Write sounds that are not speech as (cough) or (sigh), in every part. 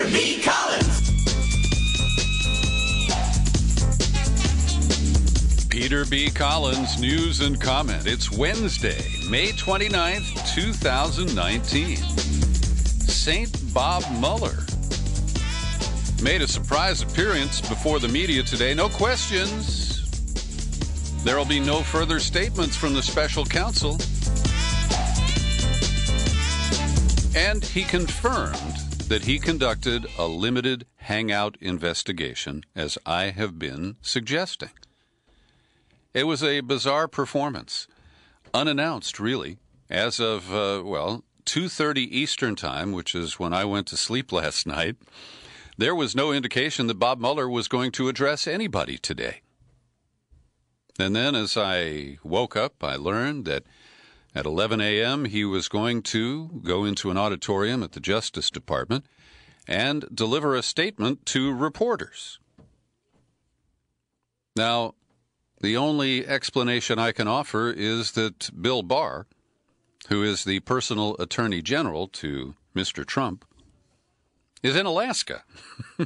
Peter B. Collins. Peter B. Collins, news and comment. It's Wednesday, May 29th, 2019. St. Bob Mueller made a surprise appearance before the media today. No questions. There will be no further statements from the special counsel. And he confirmed that he conducted a limited hangout investigation, as I have been suggesting. It was a bizarre performance, unannounced, really, as of uh, well 2:30 Eastern Time, which is when I went to sleep (laughs) last night. There was no indication that Bob Mueller was going to address anybody today. And then, as I woke up, I learned that at 11 a.m., he was going to go into an auditorium at the Justice Department and deliver a statement to reporters. Now, the only explanation I can offer is that Bill Barr, who is the personal attorney general to Mr. Trump, is in Alaska.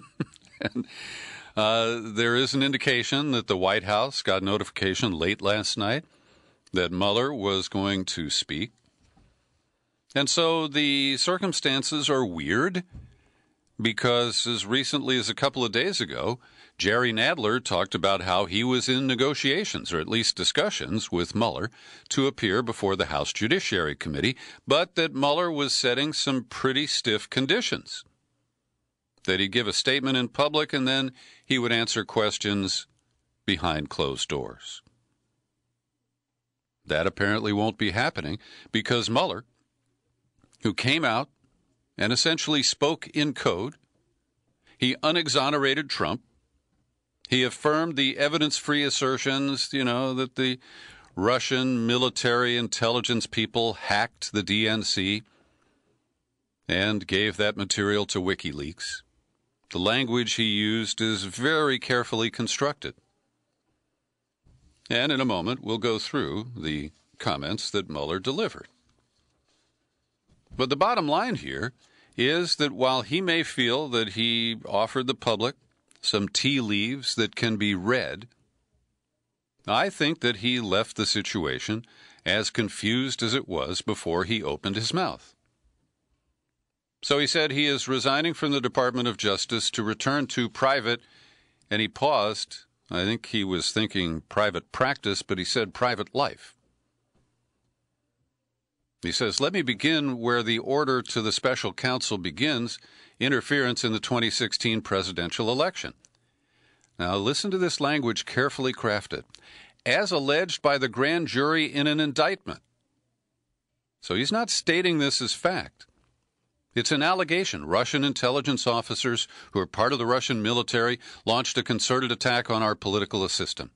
(laughs) and uh, there is an indication that the White House got notification late last night that Mueller was going to speak. And so the circumstances are weird because as recently as a couple of days ago, Jerry Nadler talked about how he was in negotiations, or at least discussions, with Mueller to appear before the House Judiciary Committee, but that Mueller was setting some pretty stiff conditions. That he'd give a statement in public and then he would answer questions behind closed doors. That apparently won't be happening because Mueller, who came out and essentially spoke in code, he unexonerated Trump. He affirmed the evidence free assertions, you know, that the Russian military intelligence people hacked the DNC and gave that material to WikiLeaks. The language he used is very carefully constructed. And in a moment, we'll go through the comments that Mueller delivered. But the bottom line here is that while he may feel that he offered the public some tea leaves that can be read, I think that he left the situation as confused as it was before he opened his mouth. So he said he is resigning from the Department of Justice to return to private, and he paused I think he was thinking private practice, but he said private life. He says, Let me begin where the order to the special counsel begins interference in the 2016 presidential election. Now, listen to this language carefully crafted. As alleged by the grand jury in an indictment. So he's not stating this as fact. It's an allegation. Russian intelligence officers who are part of the Russian military launched a concerted attack on our political system.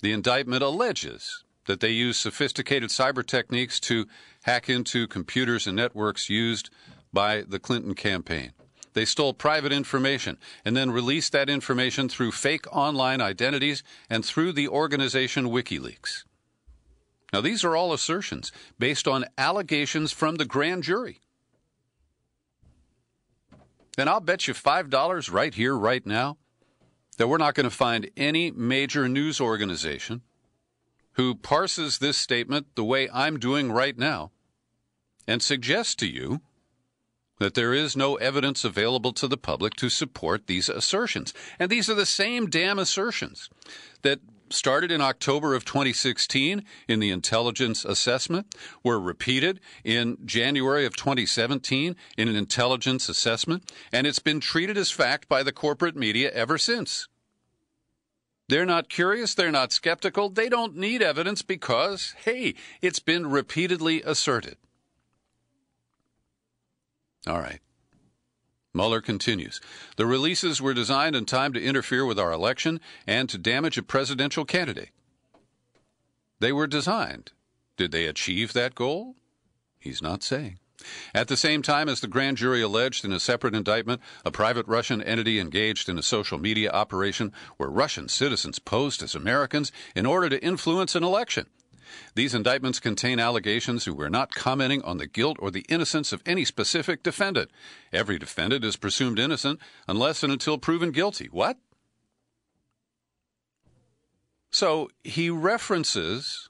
The indictment alleges that they used sophisticated cyber techniques to hack into computers and networks used by the Clinton campaign. They stole private information and then released that information through fake online identities and through the organization WikiLeaks. Now, these are all assertions based on allegations from the grand jury. And I'll bet you $5 right here, right now, that we're not going to find any major news organization who parses this statement the way I'm doing right now and suggests to you that there is no evidence available to the public to support these assertions. And these are the same damn assertions that started in October of 2016 in the intelligence assessment, were repeated in January of 2017 in an intelligence assessment, and it's been treated as fact by the corporate media ever since. They're not curious, they're not skeptical, they don't need evidence because, hey, it's been repeatedly asserted. All right. Mueller continues. The releases were designed in time to interfere with our election and to damage a presidential candidate. They were designed. Did they achieve that goal? He's not saying. At the same time, as the grand jury alleged in a separate indictment, a private Russian entity engaged in a social media operation where Russian citizens posed as Americans in order to influence an election. These indictments contain allegations who are not commenting on the guilt or the innocence of any specific defendant. Every defendant is presumed innocent unless and until proven guilty. What? So he references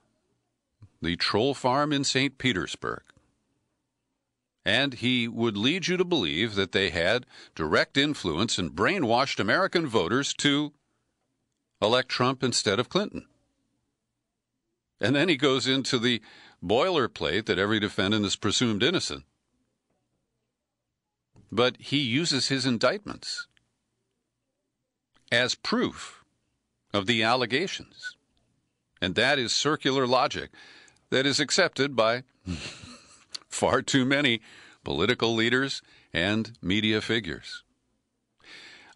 the troll farm in St. Petersburg. And he would lead you to believe that they had direct influence and brainwashed American voters to elect Trump instead of Clinton. And then he goes into the boilerplate that every defendant is presumed innocent. But he uses his indictments as proof of the allegations. And that is circular logic that is accepted by (laughs) far too many political leaders and media figures.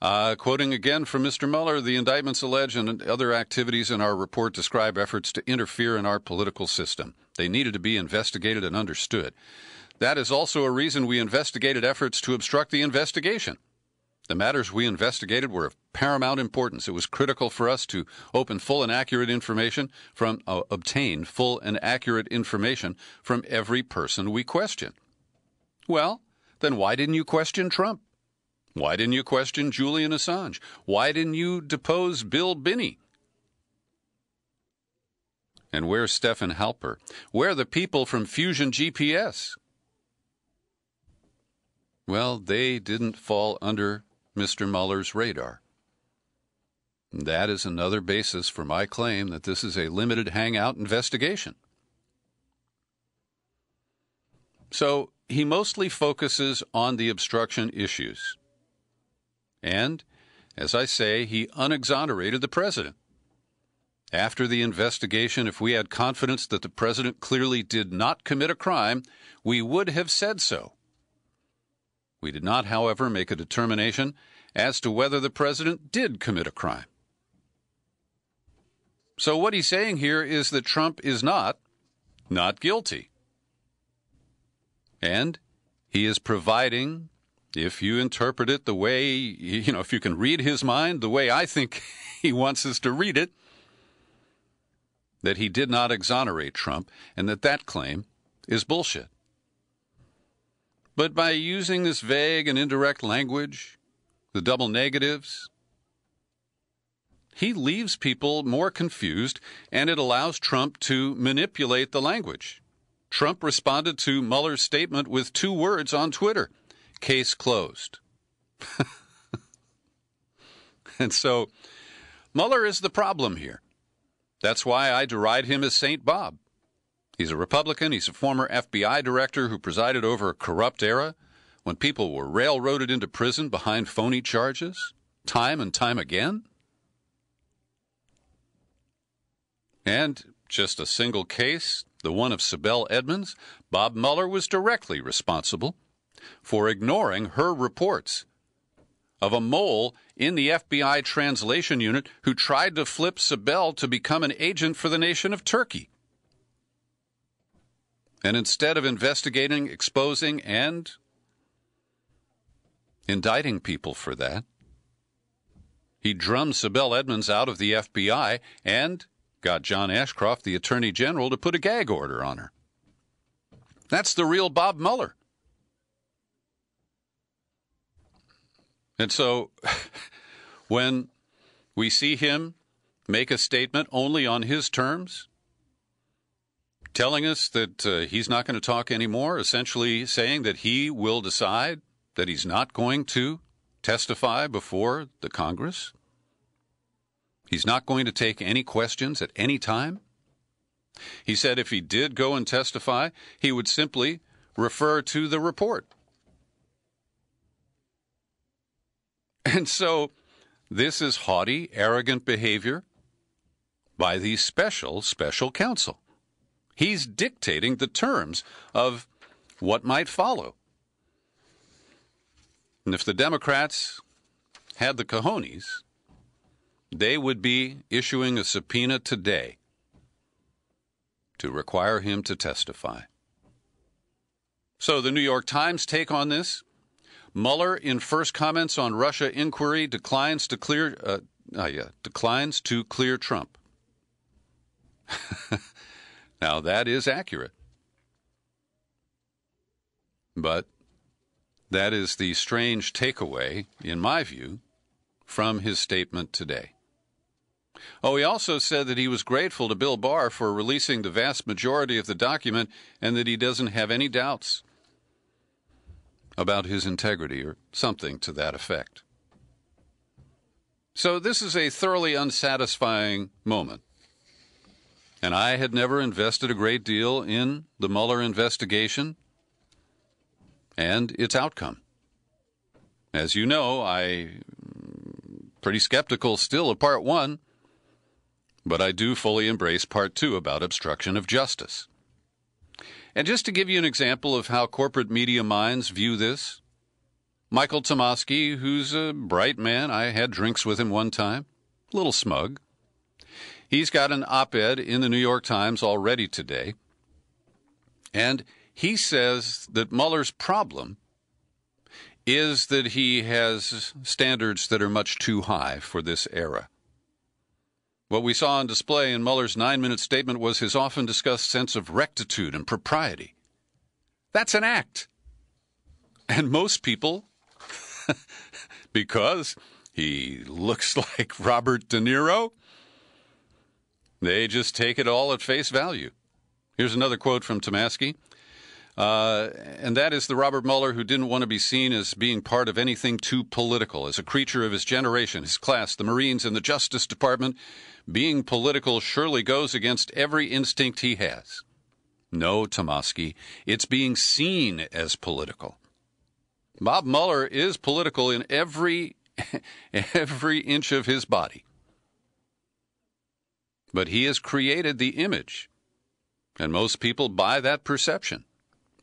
Uh, quoting again from Mr. Mueller, the indictments allege and other activities in our report describe efforts to interfere in our political system. They needed to be investigated and understood. That is also a reason we investigated efforts to obstruct the investigation. The matters we investigated were of paramount importance. It was critical for us to open full and accurate information from uh, obtain full and accurate information from every person we question. Well, then why didn't you question Trump? Why didn't you question Julian Assange? Why didn't you depose Bill Binney? And where's Stefan Halper? Where are the people from Fusion GPS? Well, they didn't fall under Mr. Mueller's radar. That is another basis for my claim that this is a limited hangout investigation. So he mostly focuses on the obstruction issues. And, as I say, he unexonerated the president. After the investigation, if we had confidence that the president clearly did not commit a crime, we would have said so. We did not, however, make a determination as to whether the president did commit a crime. So, what he's saying here is that Trump is not, not guilty. And he is providing if you interpret it the way, (laughs) you know, if you can read his mind the way I think (laughs) he wants us to read it, that he did not exonerate Trump and that that claim is bullshit. But by using this vague and indirect language, the double negatives, he leaves people more confused and it allows Trump to manipulate the language. Trump responded to Mueller's statement with two words on Twitter case closed. (laughs) and so Mueller is the problem here. That's why I deride him as St. Bob. He's a Republican. He's a former FBI director who presided over a corrupt era when people were railroaded into prison behind phony charges, time and time again. And just a single case, the one of Sibel Edmonds, Bob Mueller was directly responsible for ignoring her reports of a mole in the FBI translation unit who tried to flip Sibel to become an agent for the nation of Turkey. And instead of investigating, exposing, and indicting people for that, he drummed Sibel Edmonds out of the FBI and got John Ashcroft, the Attorney General, to put a gag order on her. That's the real Bob Mueller. And so (laughs) when we see him make a statement only on his terms, telling us that uh, he's not going to talk anymore, essentially saying that he will decide that he's not going to testify before the Congress. He's not going to take any questions at any time. He said if he did go and testify, he would simply refer to the report. And so this is haughty, arrogant behavior by the special, special counsel. He's dictating the terms of what might follow. And if the Democrats had the cojones, they would be issuing a subpoena today to require him to testify. So the New York Times take on this Mueller, in first comments on Russia inquiry, declines to clear uh, uh, yeah, declines to clear Trump. (laughs) Now, that is accurate. But that is the strange takeaway, in my view, from his statement today. Oh, he also said that he was grateful to Bill Barr for releasing the vast majority of the document and that he doesn't have any doubts about his integrity or something to that effect. So, this is a thoroughly unsatisfying moment. And I had never invested a great deal in the Mueller investigation and its outcome. As you know, I pretty skeptical still of part 1, but I do fully embrace part 2 about obstruction of justice. And just to give you an example of how corporate media minds view this, Michael Tomasky, who's a bright man, I had drinks with him one time, a little smug. He's got an op ed in the New York Times already today, and he says that Mueller's problem is that he has standards that are much too high for this era. What we saw on display in Mueller's nine minute statement was his often discussed sense of rectitude and propriety. That's an act. And most people, (laughs) because he looks (laughs) like Robert De Niro, they just take it all at face value. Here's another quote from Tomasky. Uh, and that is the Robert Mueller who didn't want to be seen as being part of anything too political. As a creature of his generation, his class, the Marines, and the Justice Department, being political surely goes against every instinct he has. No, Tomasky, it's being seen as political. Bob Mueller is political in every (laughs) every inch of his body. But he has created the image, and most people buy that perception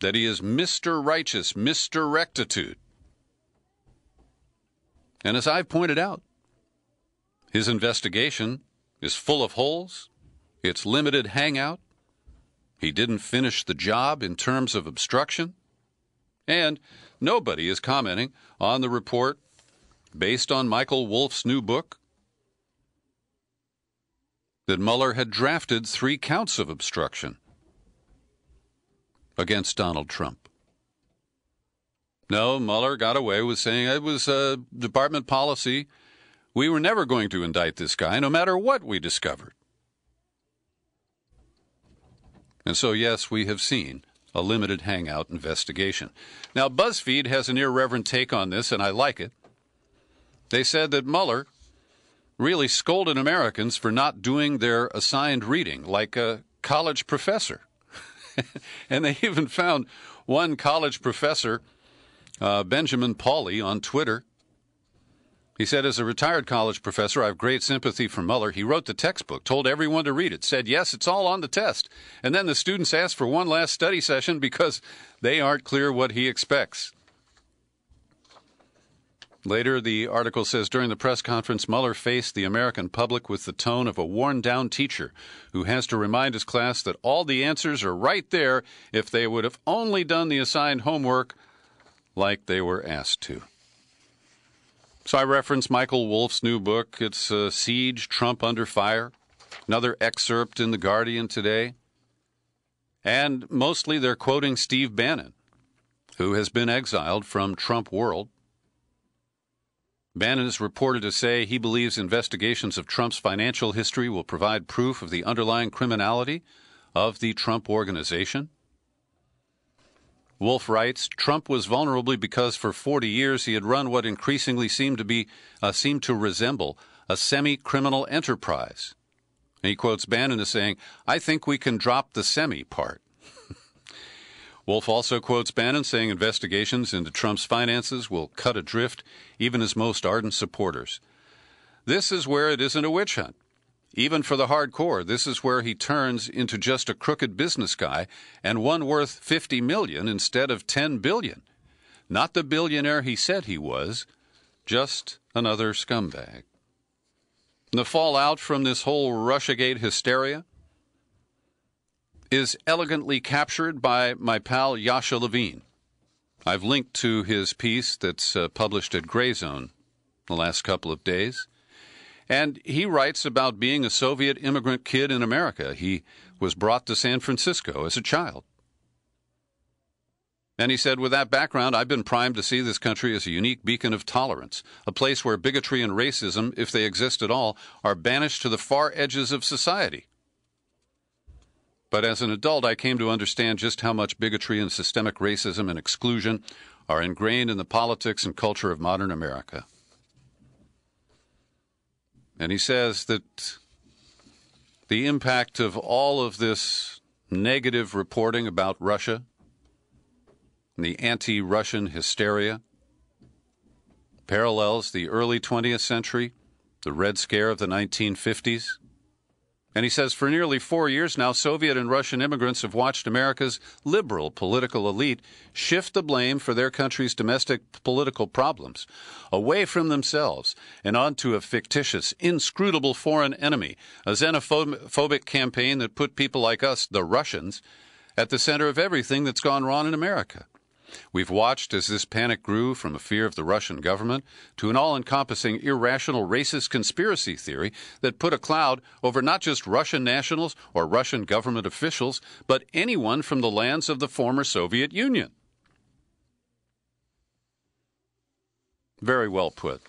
that he is Mr. Righteous, Mr. Rectitude. And as I've pointed out, his investigation is full of holes, it's limited hangout, he didn't finish the job in terms of obstruction, and nobody is commenting on the report based on Michael Wolff's new book that Mueller had drafted three counts of obstruction against Donald Trump. No, Mueller got away with saying it was a department policy. We were never going to indict this guy, no matter what we discovered. And so, yes, we have seen a limited hangout investigation. Now, BuzzFeed has an irreverent take on this, and I like it. They said that Mueller really scolded Americans for not doing their assigned reading like a college professor. (laughs) and they even found one college professor, uh, Benjamin Pauley, on Twitter. He said, as a retired college professor, I have great sympathy for Mueller. He wrote the textbook, told everyone to read it, said, yes, it's all on the test. And then the students asked for one last study session because they aren't clear what he expects. Later, the article says during the press conference, Mueller faced the American public with the tone of a worn down teacher who has to remind his class that all the answers are right there if they would have only done the assigned homework like they were asked to. So I reference Michael Wolff's new book. It's uh, Siege Trump Under Fire, another excerpt in The Guardian today. And mostly they're quoting Steve Bannon, who has been exiled from Trump World Bannon is reported to say he believes investigations of Trump's financial history will provide proof of the underlying criminality of the Trump organization. Wolff writes, Trump was vulnerable because for 40 years he had run what increasingly seemed to be uh, seemed to resemble a semi-criminal enterprise. And he quotes Bannon as saying, "I think we can drop the semi part." Wolff also quotes Bannon saying investigations into Trump's finances will cut adrift even his most ardent supporters. This is where it isn't a witch hunt. Even for the hardcore, this is where he turns into just a crooked business guy and one worth 50 million instead of 10 billion. Not the billionaire he said he was, just another scumbag. The fallout from this whole Russiagate hysteria is elegantly captured by my pal Yasha Levine. I've linked to his piece that's uh, published at Grayzone the last couple of days. And he writes about being a Soviet immigrant kid in America. He was brought to San Francisco as a child. And he said, with that background, I've been primed to see this country as a unique beacon of tolerance, a place where bigotry and racism, if they exist at all, are banished to the far edges of society. But as an adult, I came to understand just how much bigotry and systemic racism and exclusion are ingrained in the politics and culture of modern America. And he says that the impact of all of this negative reporting about Russia, the anti Russian hysteria, parallels the early 20th century, the Red Scare of the 1950s, and he says for nearly four years now, Soviet and Russian immigrants have watched America's liberal political elite shift the blame for their country's domestic political problems away from themselves and onto a fictitious, inscrutable foreign enemy, a xenophobic campaign that put people like us, the Russians, at the center of everything that's gone wrong in America. We've watched as this panic grew from a fear of the Russian government to an all encompassing irrational racist conspiracy theory that put a cloud over not just Russian nationals or Russian government officials, but anyone from the lands of the former Soviet Union. Very well put.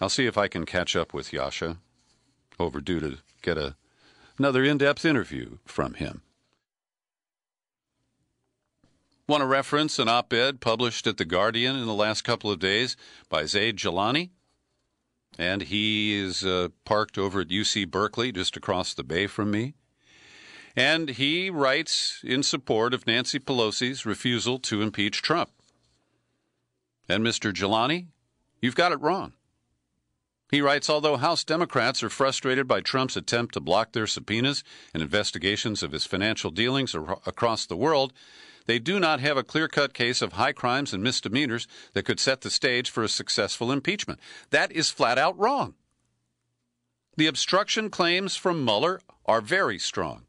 I'll see if I can catch up with Yasha. Overdue to get a, another in depth interview from him. Want to reference an op ed published at The Guardian in the last couple of days by Zaid Jilani? And he is uh, parked over at UC Berkeley, just across the bay from me. And he writes in support of Nancy Pelosi's refusal to impeach Trump. And Mr. Jilani, you've got it wrong. He writes Although House Democrats are frustrated by Trump's attempt to block their subpoenas and investigations of his financial dealings across the world, they do not have a clear cut case of high crimes and misdemeanors that could set the stage for a successful impeachment. That is flat out wrong. The obstruction claims from Mueller are very strong.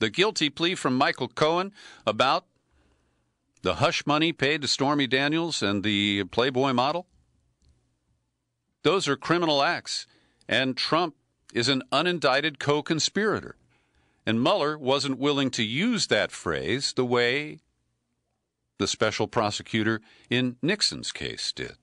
The guilty plea from Michael Cohen about the hush money paid to Stormy Daniels and the Playboy model, those are criminal acts, and Trump is an unindicted co conspirator. And Mueller wasn't willing to use that phrase the way the special prosecutor in Nixon's case did.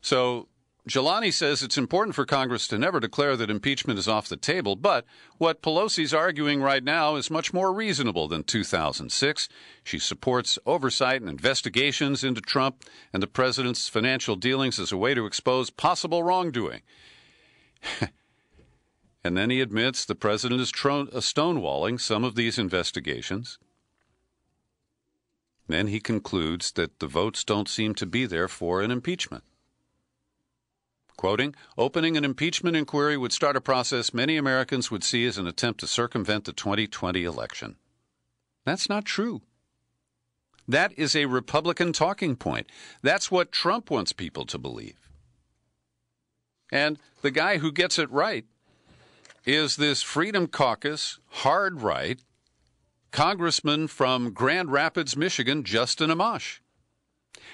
So Jilani says it's important for Congress to never declare that impeachment is off the table, but what Pelosi's arguing right now is much more reasonable than 2006. She supports oversight and investigations into Trump and the president's financial dealings as a way to expose possible wrongdoing. (laughs) And then he admits the president is uh, stonewalling some of these investigations. Then he concludes that the votes don't seem to be there for an impeachment. Quoting, opening an impeachment inquiry would start a process many Americans would see as an attempt to circumvent the 2020 election. That's not true. That is a Republican talking point. That's what Trump wants people to believe. And the guy who gets it right is this Freedom Caucus hard right congressman from Grand Rapids, Michigan, Justin Amash.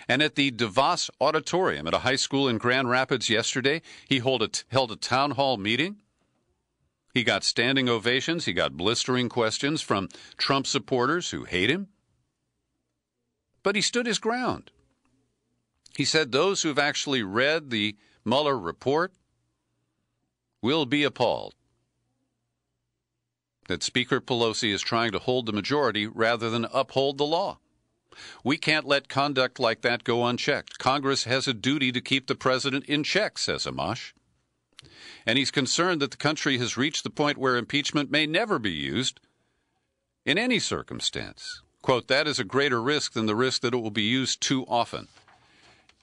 And at the DeVos Auditorium at a high school in Grand Rapids yesterday, he a, held a town hall meeting. He got standing ovations. He got blistering questions from Trump supporters who hate him. But he stood his ground. He said those who've actually read the Mueller report will be appalled that Speaker Pelosi is trying to hold the majority rather than uphold the law. We can't let conduct like that go unchecked. Congress has a duty to keep the president in check, says Amash. And he's concerned that the country has reached the point where impeachment may never be used in any circumstance. Quote, that is a greater risk than the risk that it will be used too often.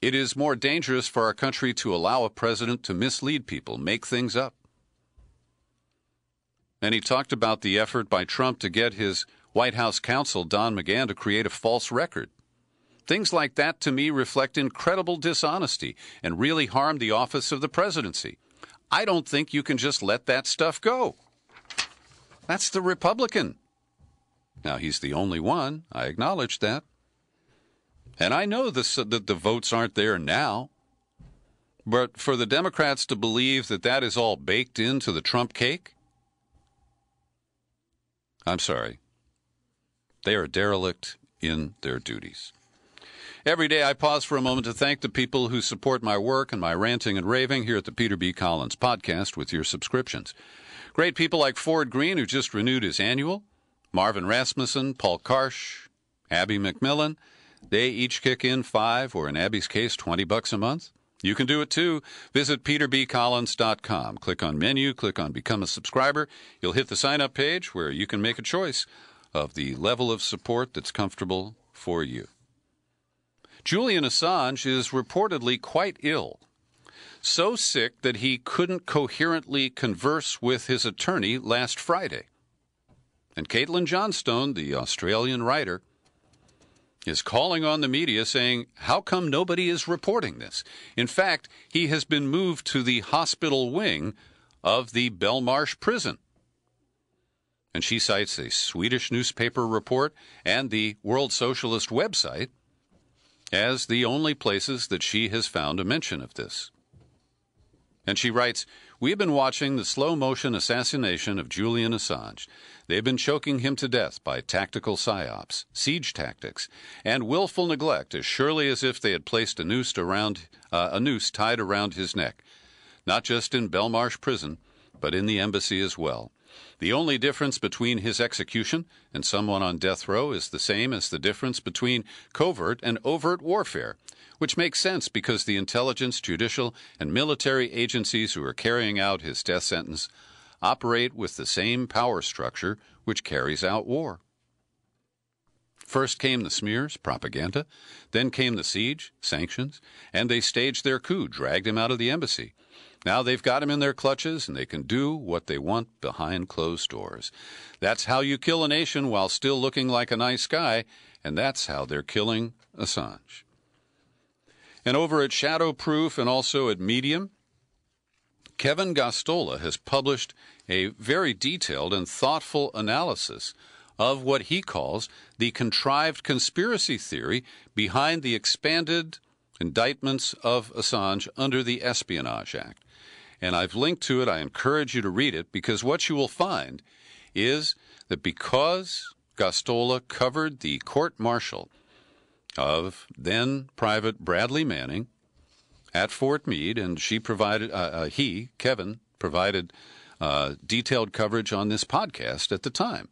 It is more dangerous for our country to allow a president to mislead people, make things up. And he talked about the effort by Trump to get his White House counsel, Don McGahn, to create a false record. Things like that to me reflect incredible dishonesty and really harm the office of the presidency. I don't think you can just let that stuff go. That's the Republican. Now, he's the only one. I acknowledge that. And I know that the votes aren't there now. But for the Democrats to believe that that is all baked into the Trump cake, I'm sorry. They are derelict in their duties. Every day I pause for a moment to thank the people who support my work and my ranting and raving here at the Peter B. Collins podcast with your subscriptions. Great people like Ford Green, who just renewed his annual, Marvin Rasmussen, Paul Karsh, Abby McMillan. They each kick in five, or in Abby's case, 20 bucks a month. You can do it too. Visit peterbcollins.com. Click on menu, click on become a subscriber. You'll hit the sign up page where you can make a choice of the level of support that's comfortable for you. Julian Assange is reportedly quite ill. So sick that he couldn't coherently converse with his attorney last Friday. And Caitlin Johnstone, the Australian writer, is calling on the media saying, How come nobody is reporting this? In fact, he has been moved to the hospital wing of the Belmarsh prison. And she cites a Swedish newspaper report and the World Socialist website as the only places that she has found a mention of this. And she writes, We have been watching the slow motion assassination of Julian Assange. They've been choking him to death by tactical psyops, siege tactics, and willful neglect as surely as if they had placed a noose around uh, a noose tied around his neck, not just in Belmarsh prison, but in the embassy as well. The only difference between his execution and someone on death row is the same as the difference between covert and overt warfare, which makes sense because the intelligence, judicial, and military agencies who are carrying out his death sentence operate with the same power structure which carries out war. First came the smears, propaganda, then came the siege, sanctions, and they staged their coup, dragged him out of the embassy. Now they've got him in their clutches and they can do what they want behind closed doors. That's how you kill a nation while still looking like a nice guy, and that's how they're killing Assange. And over at Shadowproof and also at Medium, Kevin Gosztola has published a very detailed and thoughtful analysis of what he calls the contrived conspiracy theory behind the expanded indictments of Assange under the Espionage Act. And I've linked to it. I encourage you to read it because what you will find is that because Gosztola covered the court martial of then Private Bradley Manning at Fort Meade, and she provided, uh, uh, he, Kevin, provided uh, detailed coverage on this podcast at the time.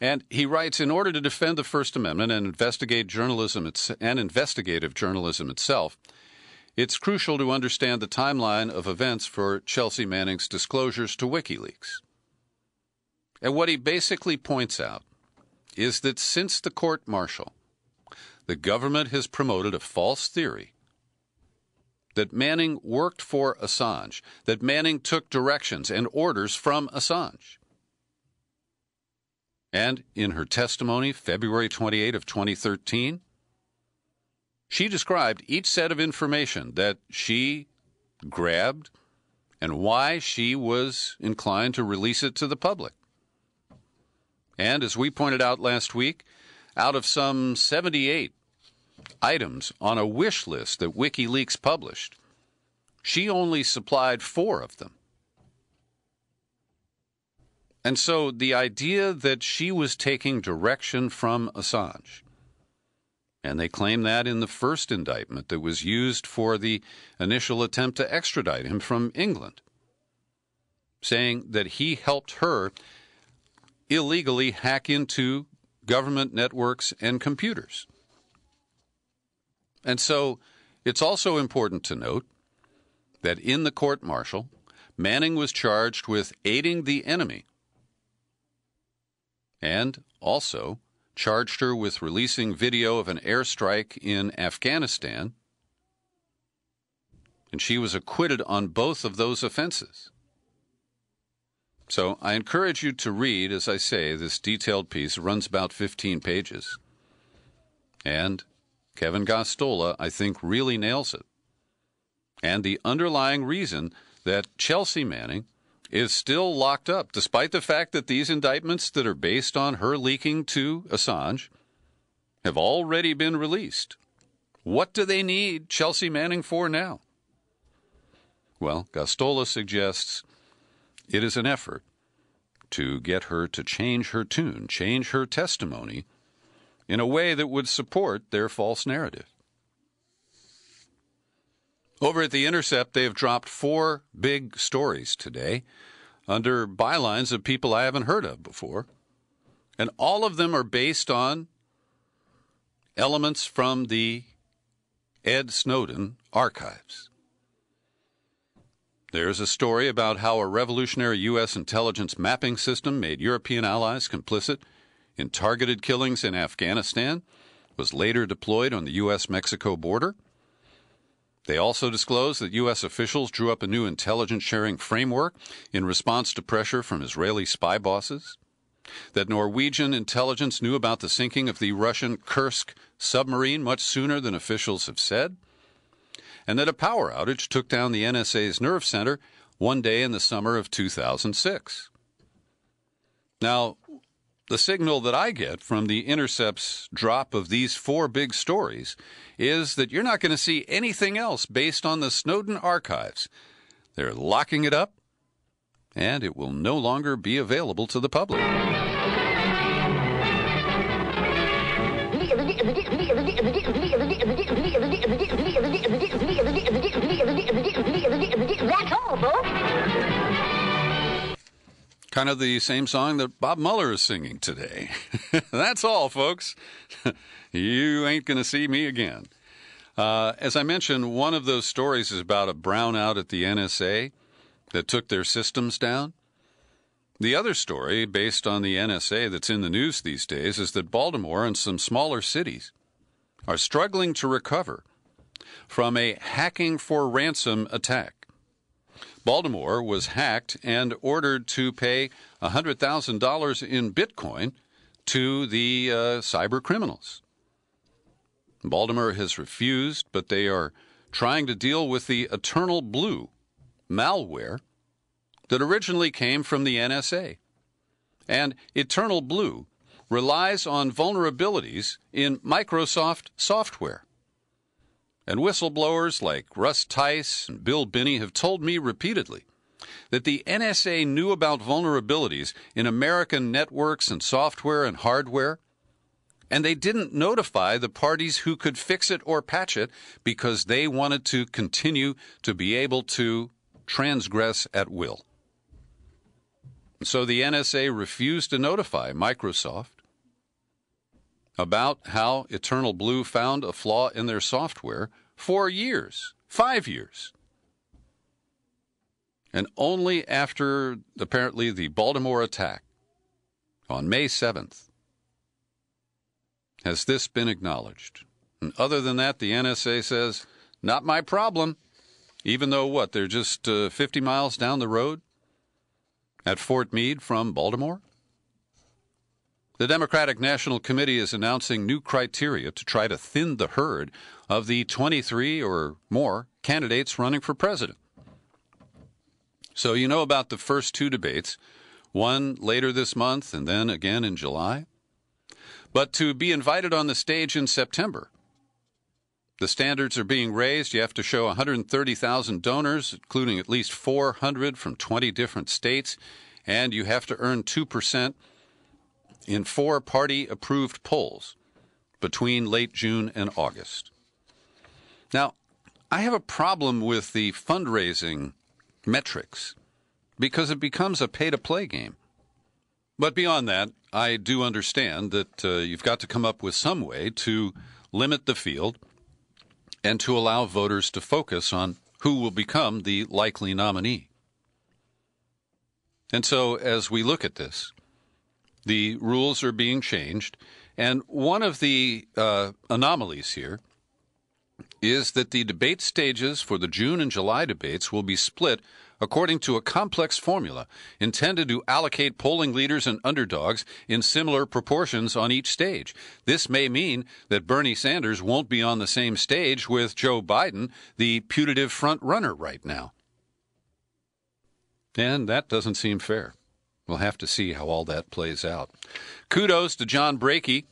And he writes, in order to defend the First Amendment and investigate journalism and investigative journalism itself, it's crucial to understand the timeline of events for Chelsea Manning's disclosures to WikiLeaks. And what he basically points out is that since the court martial, the government has promoted a false theory that Manning worked for Assange, that Manning took directions and orders from Assange. And in her testimony, February 28 of 2013, she described each set of information that she grabbed and why she was inclined to release it to the public. And as we pointed out last week, out of some 78 items on a wish list that WikiLeaks published. She only supplied four of them. And so the idea that she was taking direction from Assange, and they claim that in the first indictment that was used for the initial attempt to extradite him from England, saying that he helped her illegally hack into government networks and computers. And so it's also important to note that in the court martial, Manning was charged with aiding the enemy and also charged her with releasing video of an airstrike in Afghanistan. And she was acquitted on both of those offenses. So I encourage you to read, as I say, this detailed piece. Runs about 15 pages. And Kevin Gosztola, I think, really nails it. And the underlying reason that Chelsea Manning is still locked up, despite the fact that these indictments that are based on her leaking to Assange have already been released, What do they need Chelsea Manning for now? Well, Gosztola suggests it is an effort to get her to change her tune, change her testimony in a way that would support their false narrative. Over at The Intercept, they have dropped four big stories today under bylines of people I haven't heard of before. And all of them are based on elements from the Ed Snowden archives. There's a story about how a revolutionary U.S. intelligence mapping system made European allies complicit in targeted killings in Afghanistan, was later deployed on the U.S. Mexico border. They also disclosed that U.S. officials drew up a new intelligence sharing framework in response to pressure from Israeli spy bosses. That Norwegian intelligence knew about the sinking of the Russian Kursk submarine much sooner than officials have said and that a power outage took down the NSA's nerve center one day in the summer of 2006. Now, the signal that I get from the Intercept's drop of these four big stories is that you're not going to see anything else based on the Snowden archives. They're locking it up, and it will no longer be available to the public. Kind of the same song that Bob Mueller is singing today. (laughs) That's all, folks. (laughs) you ain't going to see me again. Uh, as I mentioned, one of those stories is about a brownout at the NSA that took their systems down. The other story, based on the NSA that's in the news these days, is that Baltimore and some smaller cities are struggling to recover from a hacking for ransom attack. Baltimore was hacked and ordered to pay $100,000 in Bitcoin to the uh, cyber criminals. Baltimore has refused, but they are trying to deal with the Eternal Blue malware that originally came from the NSA. And Eternal Blue relies on vulnerabilities in Microsoft software. And whistleblowers like Russ Tice and Bill Binney have told me repeatedly that the NSA knew about vulnerabilities in American networks and software and hardware, and they didn't notify the parties who could fix it or patch it because they wanted to continue to be able to transgress at will. So the NSA refused to notify Microsoft about how Eternal Blue found a flaw in their software for years, five years. And only after apparently the Baltimore attack on May 7th has this been acknowledged. And other than that, the NSA says, not my problem. Even though, what, they're just uh, 50 miles down the road at Fort Meade from Baltimore? The Democratic National Committee is announcing new criteria to try to thin the herd of the 23 or more candidates running for president. So, you know about the first two debates, one later this month and then again in July. But to be invited on the stage in September, the standards are being raised. You have to show 130,000 donors, including at least 400 from 20 different states, and you have to earn 2% in four party approved polls between late June and August. Now, I have a problem with the fundraising metrics because it becomes a pay to play game. But beyond that, I do understand that uh, you've got to come up with some way to limit the field and to allow voters to focus on who will become the likely nominee. And so, as we look at this, the rules are being changed. And one of the uh, anomalies here is that the debate stages for the June and July debates will be split according to a complex formula intended to allocate polling leaders and underdogs in similar proportions on each stage. This may mean that Bernie Sanders won't be on the same stage with Joe Biden, the putative front runner right now. And that doesn't seem fair. We'll have to see how all that plays out. Kudos to John Brakey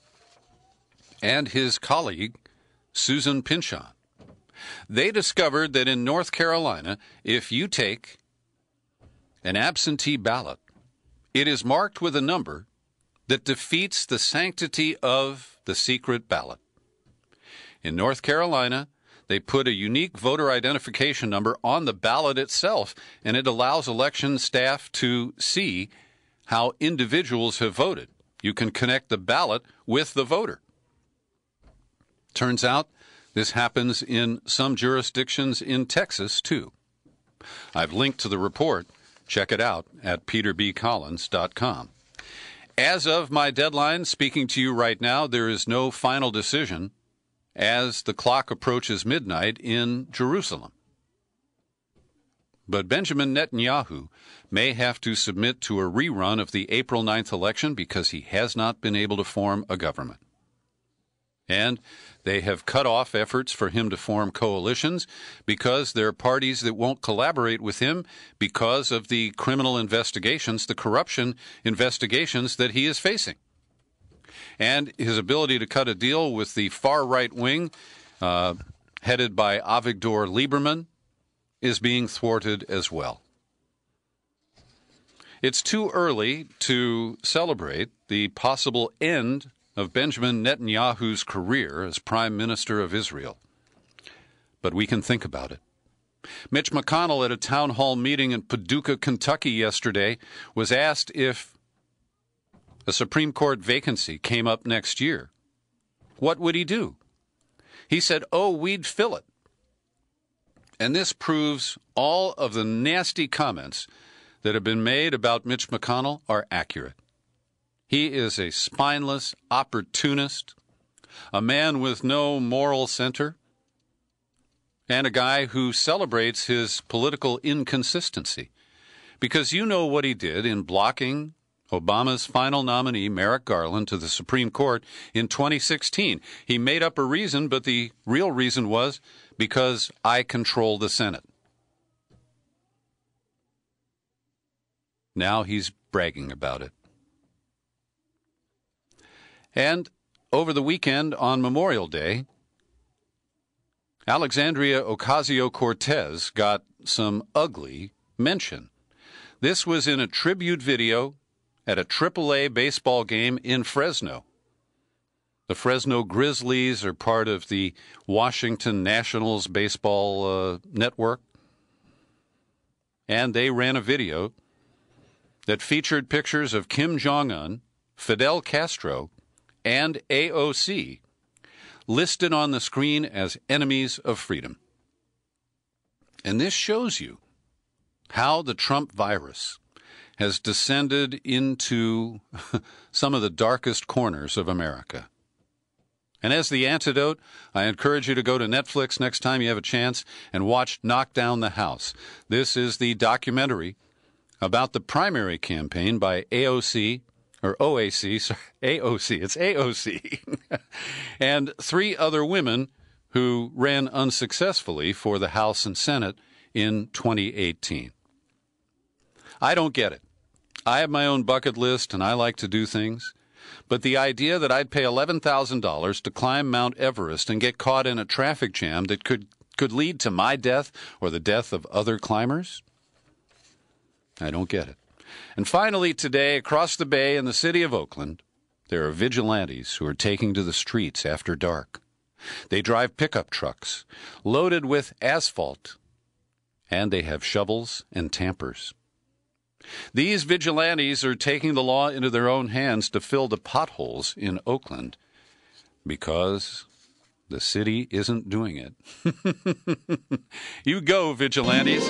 and his colleague, Susan Pynchon. They discovered that in North Carolina, if you take an absentee ballot, it is marked with a number that defeats the sanctity of the secret ballot. In North Carolina, they put a unique voter identification number on the ballot itself, and it allows election staff to see how individuals have voted. You can connect the ballot with the voter. Turns out this happens in some jurisdictions in Texas, too. I've linked to the report. Check it out at peterbcollins.com. As of my deadline, speaking to you right now, there is no final decision as the clock approaches midnight in Jerusalem. But Benjamin Netanyahu may have to submit to a rerun of the April 9th election because he has not been able to form a government. And they have cut off efforts for him to form coalitions because there are parties that won't collaborate with him because of the criminal investigations, the corruption investigations that he is facing. And his ability to cut a deal with the far right wing, uh, headed by Avigdor Lieberman, is being thwarted as well. It's too early to celebrate the possible end of Benjamin Netanyahu's career as Prime Minister of Israel. But we can think about it. Mitch McConnell, at a town hall meeting in Paducah, Kentucky yesterday, was asked if a Supreme Court vacancy came up next year. What would he do? He said, Oh, we'd fill it. And this proves all of the nasty comments that have been made about Mitch McConnell are accurate. He is a spineless opportunist, a man with no moral center, and a guy who celebrates his political inconsistency. Because you know what he did in blocking Obama's final nominee, Merrick Garland, to the Supreme Court in 2016. He made up a reason, but the real reason was because I control the Senate. Now he's bragging about it. And over the weekend on Memorial Day, Alexandria Ocasio Cortez got some ugly mention. This was in a tribute video at a AAA baseball game in Fresno. The Fresno Grizzlies are part of the Washington Nationals baseball uh, network. And they ran a video that featured pictures of Kim Jong un, Fidel Castro, and AOC listed on the screen as enemies of freedom. And this shows you how the Trump virus has descended into (laughs) some of the darkest corners of America. And as the antidote, I encourage you to go to Netflix next time you have a chance and watch Knock Down the House. This is the documentary about the primary campaign by AOC or OAC, (laughs) sorry, AOC, it's AOC, (laughs) and three other women who ran unsuccessfully for the House and Senate in 2018. I don't get it. I have my own bucket list and I like to do things. But the idea that I'd pay $11,000 to climb Mount Everest and get caught in a traffic jam that could, could lead to my death or the death of other climbers? I don't get it. And finally, today, across the bay in the city of Oakland, there are vigilantes who are taking to the streets after dark. They drive pickup trucks loaded with asphalt, and they have shovels and tampers. These vigilantes are taking the law into their own hands to fill the potholes in Oakland because the city isn't doing it. (laughs) you go, vigilantes.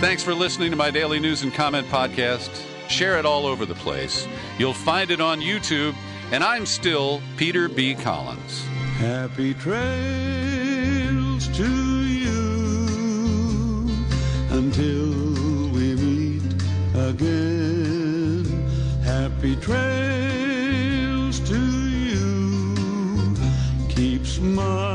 Thanks for listening to my daily news and comment podcast. Share it all over the place. You'll find it on YouTube, and I'm still Peter B. Collins. Happy trails to you until again. Happy trails to you. Keep smiling